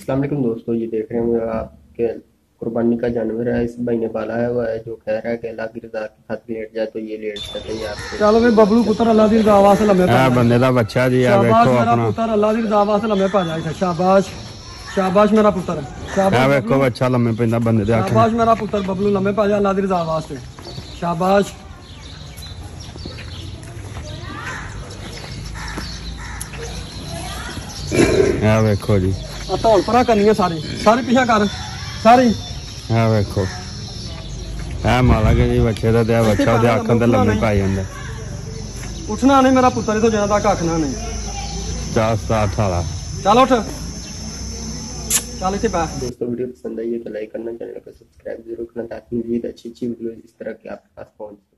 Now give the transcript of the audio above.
अस्सलाम वालेकुम दोस्तों ये देख रहे होंगे आपके कुर्बानी का जानवर है इस भाई ने पाला हुआ है जो कह रहा है कि अल्लाह की रजा के साथ लेट जाए तो ये लेट जाते हैं आपसे चलो भी बबलू पुत्र अल्लाह दी रजा वास्ते लम्हे पा ਇਹ ਬੰਦੇ ਦਾ ਬੱਚਾ ਜੀ ਆ शाबाश ਵੇਖੋ मेरा ਆਪਣਾ पुत्र अल्लाह दी रजा वास्ते लम्हे पा जाए शाबाश शाबाश मेरा पुत्र ਇਹ शाबाश ਵੇਖੋ ਬੱਚਾ ਲੰਮੇ ਪੈਂਦਾ ਬੰਦੇ ਦੇ ਅੱਖ शाबाश मेरा पुत्र बबलू लम्हे पा जाए अल्लाह दी रजा वास्ते शाबाश ਇਹ ਵੇਖੋ ਜੀ ਆ ਧੌਣ ਪਰਾਂ ਕਰਨੀ ਹੈ ਸਾਰੀ ਸਾਰੀ ਪਿਛਾ ਕਰ ਸਾਰੀ ਇਹ ਵੇਖੋ ਇਹ ਮਾਲਾ ਕੇ ਜੀ ਬੱਚੇ ਦਾ ਤੇ ਇਹ ਬੱਚਾ ਉਹਦੇ ਅੱਖਾਂ ਤੇ ਲੰਮੇ ਪੈ ਜਾਂਦਾ ਉੱਠਣਾ ਨਹੀਂ ਮੇਰਾ ਪੁੱਤਰ ਇਥੋਂ ਜਾਣਾ ਤੱਕ ਆਖਣਾ ਨਹੀਂ 4 7 ਵਾਲਾ ਚੱਲ ਉੱਠ ਚੱਲ ਇੱਥੇ ਬੈਠ दोस्तों वीडियो पसंद आई है तो लाइक करना चैनल को सब्सक्राइब जरूर करना ताकि मजीद अच्छी अच्छी वीडियो इस तरह की आपके पास पहुंच सकें शुक्रिया